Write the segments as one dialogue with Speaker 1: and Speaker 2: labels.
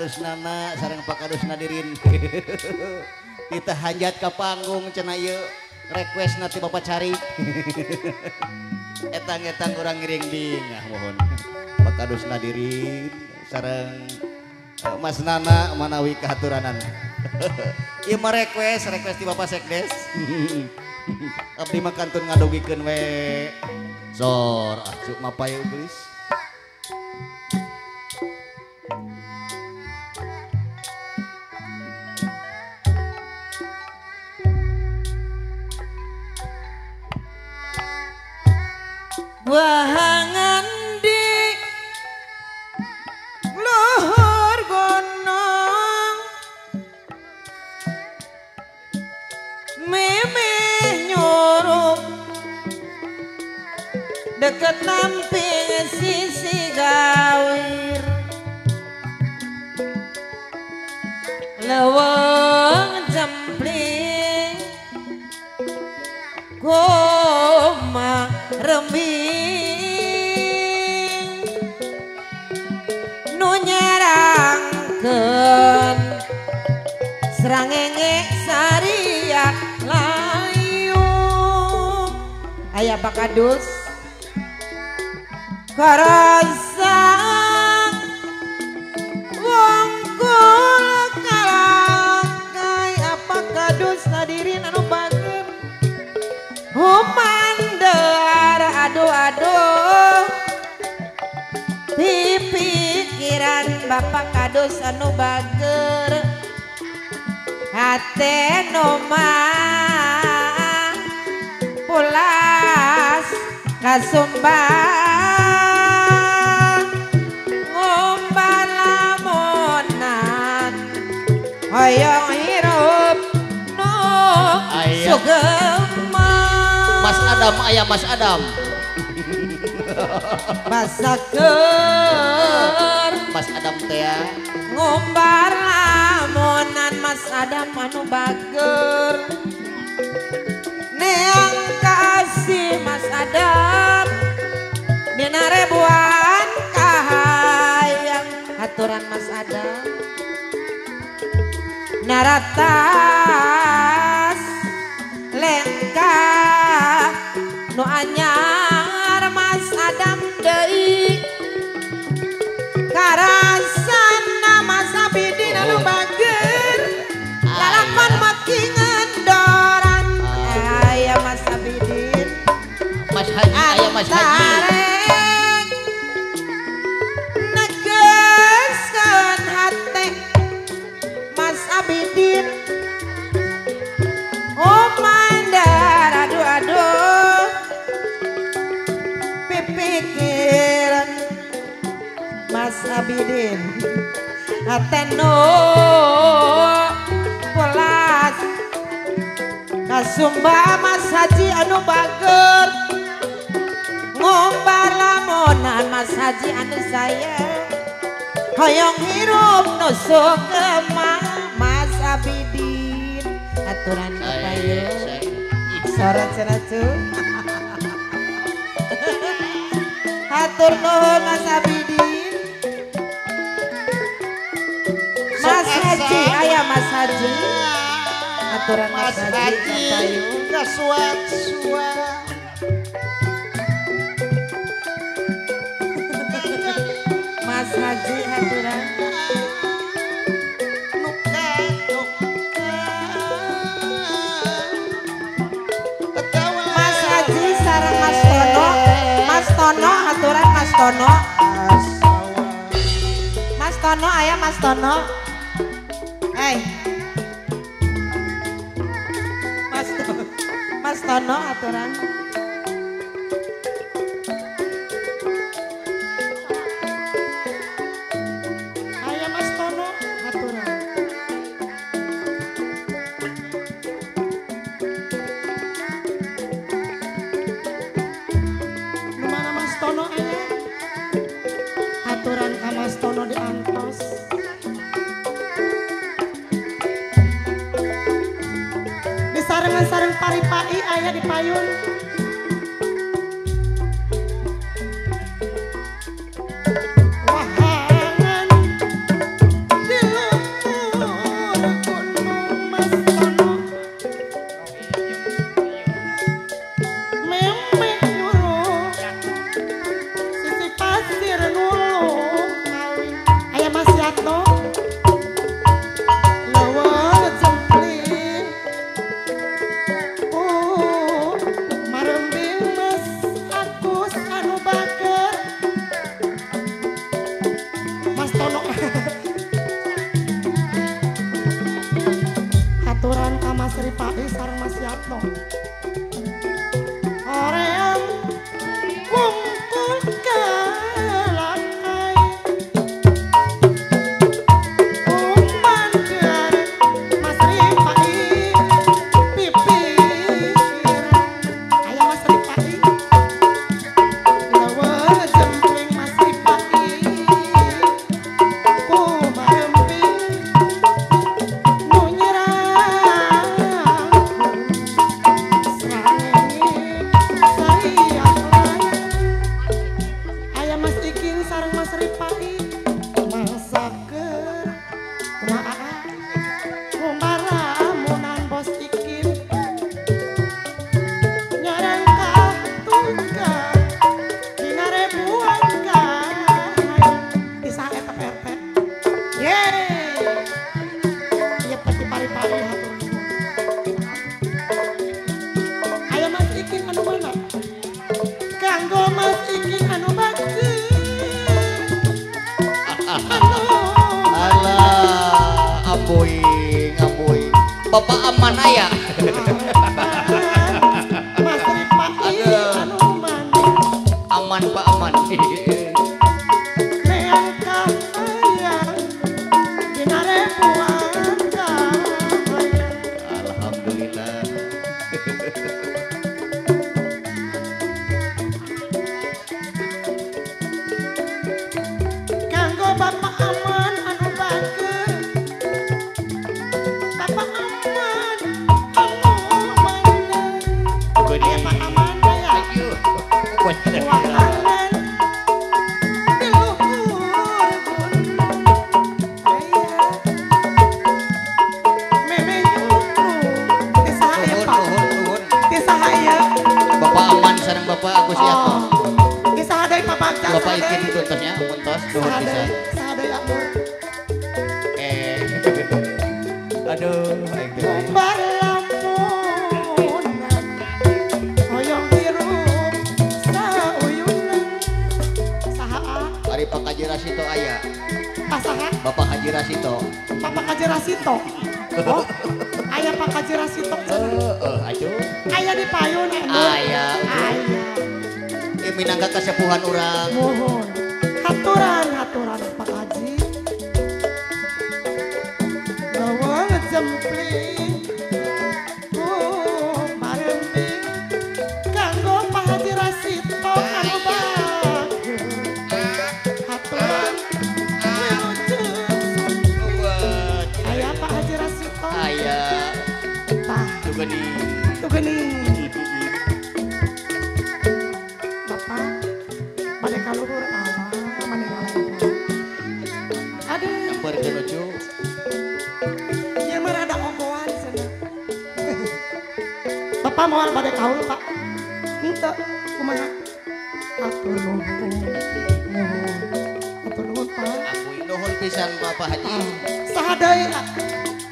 Speaker 1: pakadusnana sarang pakadusna dirin kita hajat ke panggung cena yuk request nanti bapak cari etang-etang orang ngiring bingah mohon pakadusna dirin sarang eh, Mas Nana manawi kehaturanan. iya mah request, request di Bapak Sekdes. Abdi mah kantun ngadogikeun we. Sor,
Speaker 2: acuk ah, mah pae geus. Why? Aya Pak Kadus. Karasa Wong kula kalakai apa kadus nadirin anu bagem Humandar aduh aduh. Pipikiran Bapak kadus anu bager. Hate nomah kasumbang Ngombal lamunan Hoyong hirup no sugema.
Speaker 1: Mas Adam, ayah Mas Adam.
Speaker 2: Basaker
Speaker 1: Mas Adam teh ya.
Speaker 2: ngumbar lamunan Mas Adam anu bager. Neang Naratas lengkah. Nu anyar Mas Adam deui karasan nama sabidi anu bager lalapan maki ngendoran. Aya Mas Sabidin
Speaker 1: Mas Haji, ayah Mas Haji.
Speaker 2: Abidin Oh mandar aduh aduh. Pipikiran Mas Abidin. Ateno Polas. Kasumba Mas Haji anu bager. Ngombar lamunan Mas Haji anu sayang Hoyong hirup nusuk kemah Mas Abidin Aturan ya. Sorot cenatu Hatur nuhun Mas Abidin Mas Haji,
Speaker 1: asa.
Speaker 2: aya Mas Haji Aturan Mas, Haji,
Speaker 1: Haji,
Speaker 2: Kapayu.
Speaker 1: kasuat-suat.
Speaker 2: Aya Mas Tono. Hei. Mas Tono aturan
Speaker 3: pari-pai aya di payun.
Speaker 1: Bapak aman aya.
Speaker 3: Anu
Speaker 1: Aman Pak aman. Alhamdulillah.
Speaker 3: Kanggo bapak
Speaker 1: sareng Bapak Agus Yato.
Speaker 3: Oh Di sahadai pak Bagja
Speaker 1: Bapak ikin itu tosnya muntos nuhun bisa.
Speaker 3: Sahadai Sahadai atur
Speaker 1: Eh. Aduh, aing teh aing.
Speaker 3: Barlamunan Hoyong hirup Sauyunan Saha
Speaker 1: Ari Haji Rasito aya.
Speaker 3: Pasaha
Speaker 1: Bapak Haji Rasito.
Speaker 3: Bapak Kaji Rasito. Oh, ayah Pak Kaji Rasito.
Speaker 1: Heeh, aduh.
Speaker 3: Ayah di payun ya.
Speaker 1: Aya.
Speaker 3: Ayah.
Speaker 1: Ieu minangka kasepuhan urang.
Speaker 3: Mohon. Haturan, haturan Pak Haji. Bawa jempling. Bapak mau pada kaul pak. Minta, kumaha? Atur nuhun. Atur nuhun pak.
Speaker 1: Aku nuhun pisan Bapak Haji.
Speaker 3: Sahadai,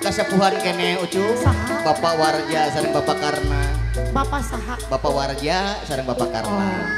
Speaker 1: Kasepuhan kene ucu.
Speaker 3: Saha?
Speaker 1: Bapak Warja sareng Bapak Karna.
Speaker 3: Bapak saha.
Speaker 1: Bapak Warja sareng Bapak Karna.
Speaker 3: Oh.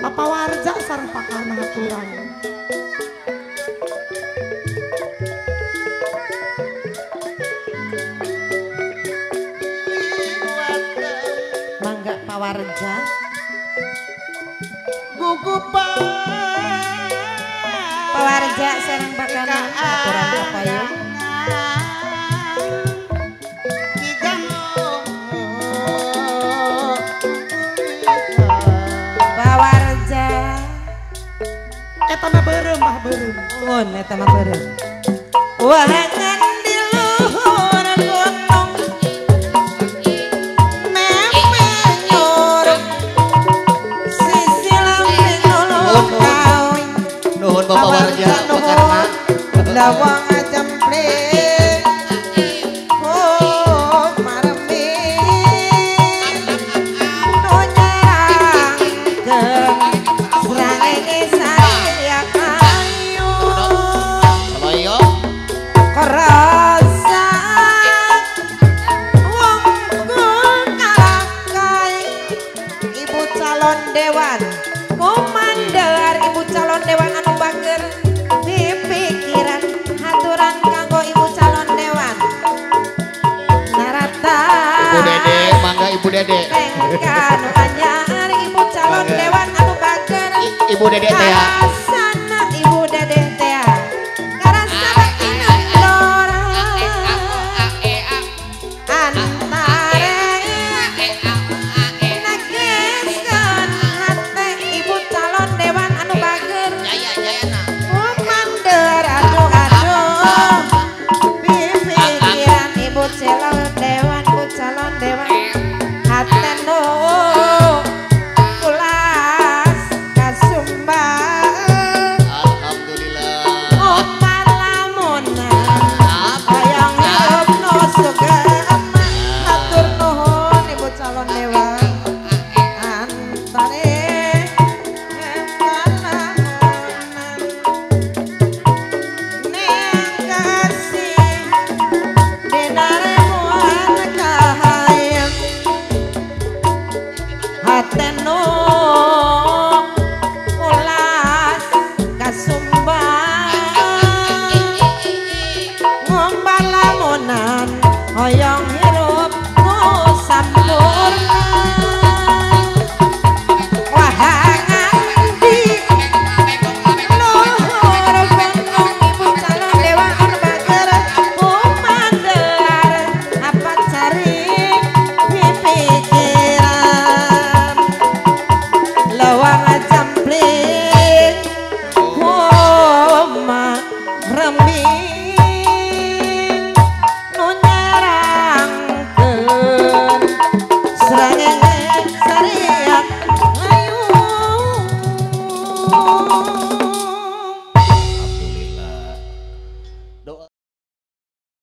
Speaker 3: Bapak Warja sareng Pak Karna haturan.
Speaker 2: Aturan papayun. Pak Warja.
Speaker 3: Eta mah beureum mah beureum.
Speaker 2: Nuhun eta mah beureum. Wahangan Lawang jempling. Anyar ibu calon dewan anu bager
Speaker 1: Ibu Dede teh